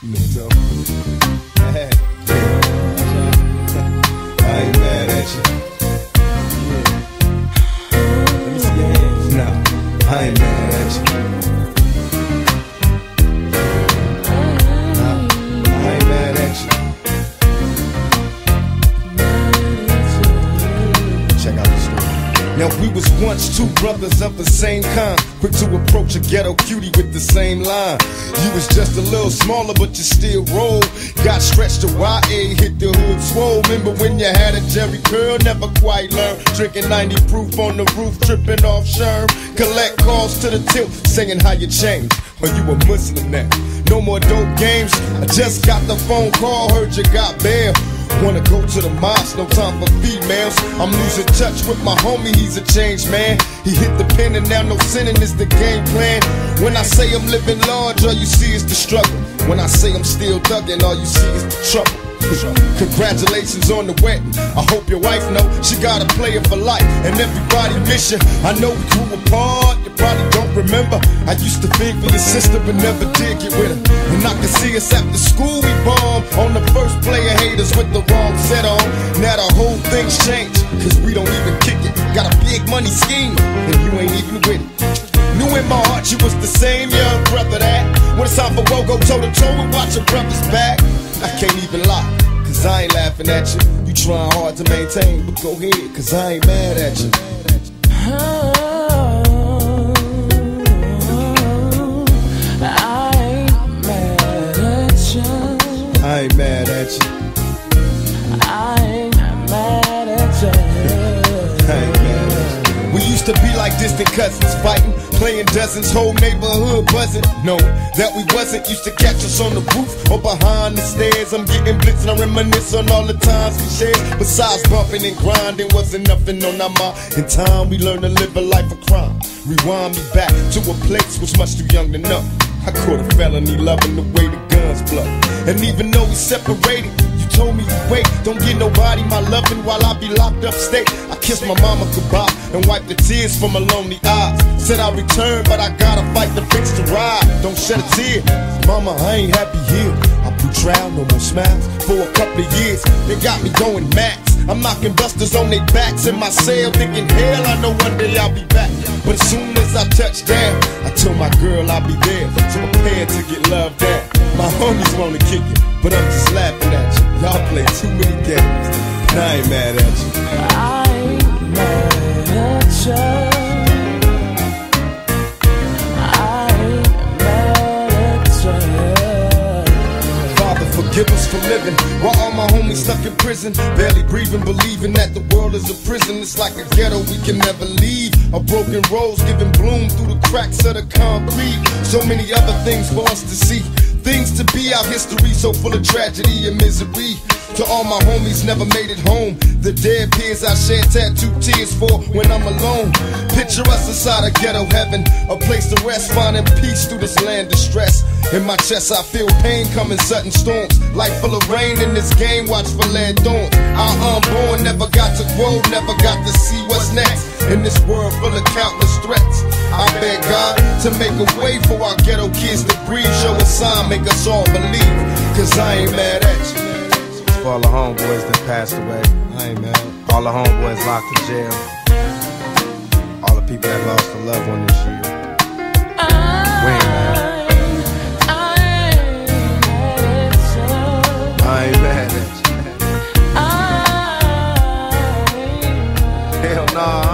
So, hey, I ain't mad at you. Once two brothers of the same kind, quick to approach a ghetto cutie with the same line. You was just a little smaller, but you still roll. Got stretched to YA, hit the hood swole. Remember when you had a Jheri curl? Never quite learned. Drinking 90 proof on the roof, tripping off Sherm. Collect calls to the tilt, singing how you changed. Or you a Muslim now. No more dope games. I just got the phone call, heard you got bail. Wanna go to the mosque, no time for females. I'm losing touch with my homie, he's a changed man. He hit the pen and now no sinning is the game plan. When I say I'm living large, all you see is the struggle. When I say I'm still thugging, all you see is the trouble. Congratulations on the wedding. I hope your wife know she got a player for life, and everybody miss you. I know we grew apart. You probably don't remember. I used to think for your sister, but never did get with her. And I can see us after school we bomb on the first player haters with the wrong set on. Now the whole thing's changed, cause we don't even kick it. Got a big money scheme, and you ain't even with it. Knew in my heart you was the same young brother that when it's time for woe, go toe to toe and watch your brother's back. I can't even lie, cause I ain't laughing at you. You trying hard to maintain, but go ahead, cause I ain't mad at you. I ain't mad at you. I ain't mad to be like distant cousins, fighting, playing dozens, whole neighborhood buzzing. Knowing that we wasn't used to catch us on the roof or behind the stairs. I'm getting blitzed and I reminisce on all the times we shared. Besides bumping and grinding, wasn't nothing on our mind. In time, we learned to live a life of crime. Rewind me back to a place was much too young to know. I caught a felony loving the way the guns blow. And even though we separated, told me you wait. Don't get nobody my loving while I be locked up state. I kissed my mama goodbye and wiped the tears from my lonely eyes. Said I'll return, but I gotta fight the fix to ride. Don't shed a tear. Mama, I ain't happy here. I blew trial, no more smiles. For a couple of years, they got me going max. I'm knocking busters on their backs in my cell, thinking, hell, I know one day I'll be back. But as soon as I touch down, I tell my girl I'll be there. So prepare to get loved down. My homies wanna kick it, but I'm just laughing at you. Y'all play too many games, and I ain't mad at you. I ain't mad at you. I mad at you. Father, forgive us for living while all my homies stuck in prison. Barely breathing, believing that the world is a prison. It's like a ghetto we can never leave. A broken rose giving bloom through the cracks of the concrete. So many other things for us to see. Things to be our history, so full of tragedy and misery. To all my homies never made it home. The dead peers I shed tattooed tears for when I'm alone. Picture us inside a ghetto heaven, a place to rest, finding peace through this land of stress. In my chest, I feel pain coming sudden storms. Life full of rain in this game, watch for lead dawns. Our unborn never got to grow, never got to see what's next. In this world full of countless threats, I beg God to make a way for our ghetto kids to breathe. Show a sign, make us all believe. Cause I ain't mad at you for all the homeboys that passed away. Hey, man. All the homeboys locked in jail. All the people that lost a loved one this year. I, Wait, man. I ain't mad at you. I ain't mad at you. Hell nah.